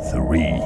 three,